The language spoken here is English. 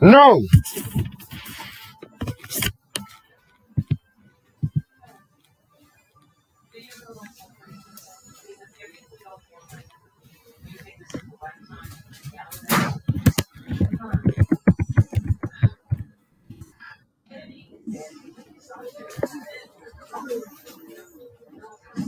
No.